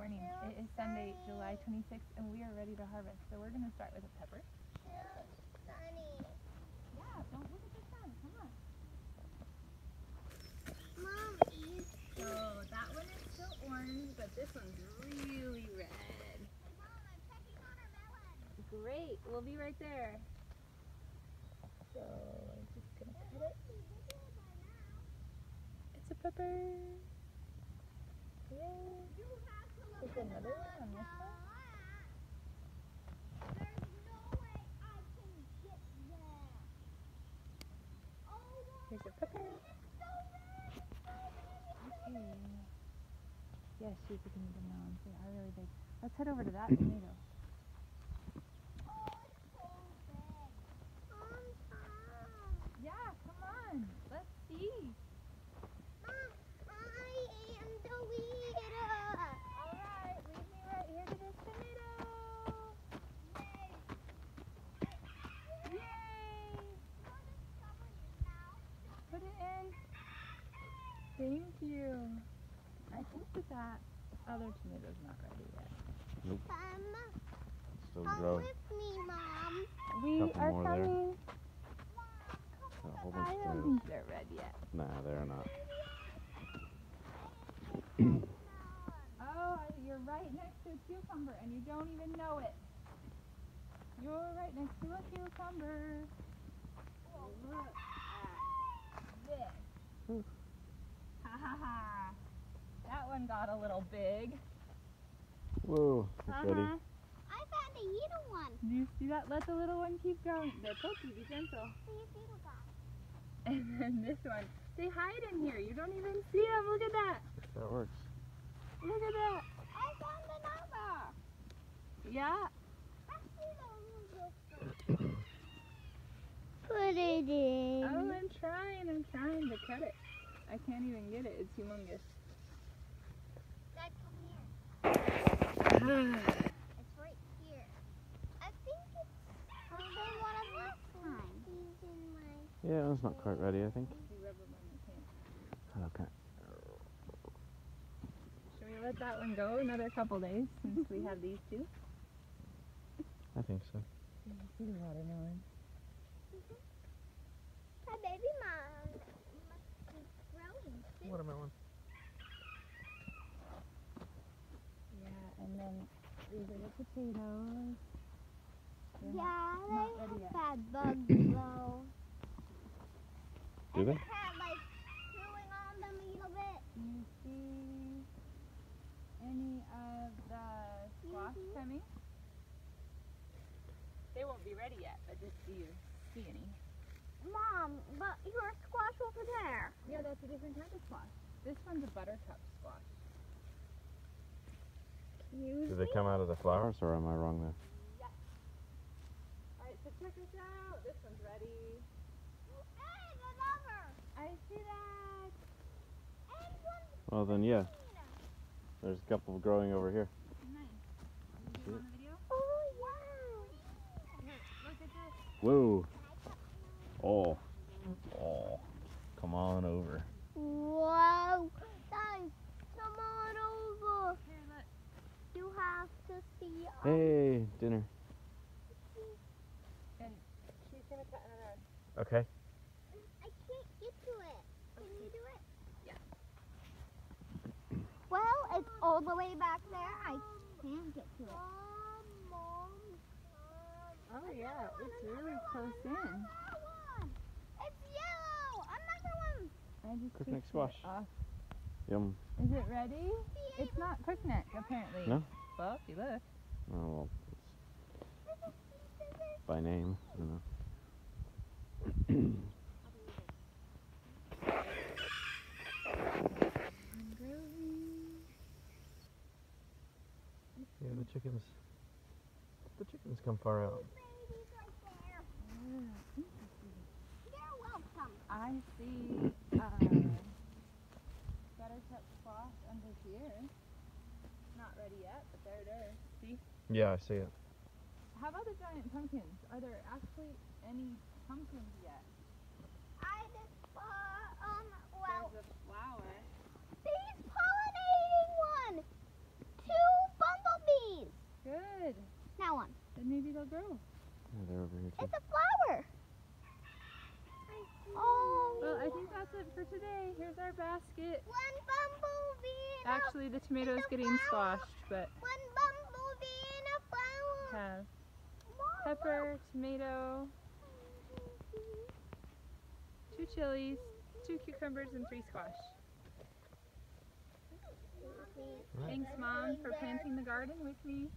morning. It is Sunday, July 26th, and we are ready to harvest. So we're going to start with a pepper. Sunny. Yeah, don't look at the sun. Come on. Mom, you So that one is still orange, but this one's really red. Mom, I'm checking on our melon. Great. We'll be right there. So I'm just going to cut it. It's a pepper. Yay. The another one on this Here's so red. Okay. Yes, she's at the melons. They are really big. Let's head over to that tomato. Oh, it's so big. Mom, Tom. Yeah, come on. Let's see. Mom, I am the leader. All right, lead me right here to this tomato. Yay! Put it in. Thank you. I think that that other tomato's not ready yet. Mama, Still come growing. with me, Mom. We Couple are more there. coming. A whole I bunch of don't tomatoes. think they're red yet. Nah, they're not. Oh, you're right next to a cucumber and you don't even know it. You're right next to a cucumber. Look at this. Ha ha ha. That one got a little big. Whoa, it's. Uh-huh. I found a little one. Do you see that? Let the little one keep growing. They're pokey, be gentle. See a little guy. And then this one. They hide in here. You don't even see them. Look at that. That works. Look at that. I found another. Yeah. I see the little Put it in. Oh, I'm trying. I'm trying to cut it. I can't even get it. It's humongous. Dad, come here. It's right here. I think it's the same one as last time. He's in my. Yeah, that's not quite ready, I think. You rub them on your hand. Okay. Should we let that one go another couple days since we have these two? I think so. See the watermelon. My baby mom must be growing too. Watermelon. Yeah, and then these are the potatoes. They're Yeah, not they have bad bugs though. Do and they? the cat like chewing on them a little bit. Do you see any of the squash Mhm. coming? They won't be ready yet, but just do you see any? Mom, but your squash over there. Yeah, that's a different type of squash. This one's a buttercup squash. Do they come out of the flowers, or am I wrong there? Alright, so check this out. This one's ready. Hey, another. I see that. And. Well, then, yeah. There's a couple growing over here. Nice. See You it? on the video? Oh yeah. Here, look at this. Whoa. Oh. Oh. Come on over. Whoa. Guys, come on over. Here, look. You have to see. us. Hey, dinner. She's gonna cut another. Okay. I can't get to it. Can you do it? Yeah. Well, it's all the way back there. I can't get to it. Oh yeah, it's really close in. It's yellow. Another one. I just Quick took neck squash. off. Yum. Is it ready? It's not quick neck, apparently. No? Well, you look. Oh, well, it's by name, you know. Yeah, the chickens. The chickens come far out. Babies right there. You're welcome. I see uh, ready yet, but there it is. See? Yeah, I see it. How about the giant pumpkins? Are there actually any pumpkins yet? I just uh, um well. There's a flower. He's pollinating one. Two bumblebees. Good. Now one. Then maybe they'll grow. Yeah, they're over here too. It's a flower. Oh. Well, I think that's it for today. Here's our basket. One bumble. Actually, the tomato's It's a getting squashed, but One bumblebee in a flower. have pepper, tomato, two chilies, two cucumbers, and three squash. Thanks, Mom, for planting the garden with me.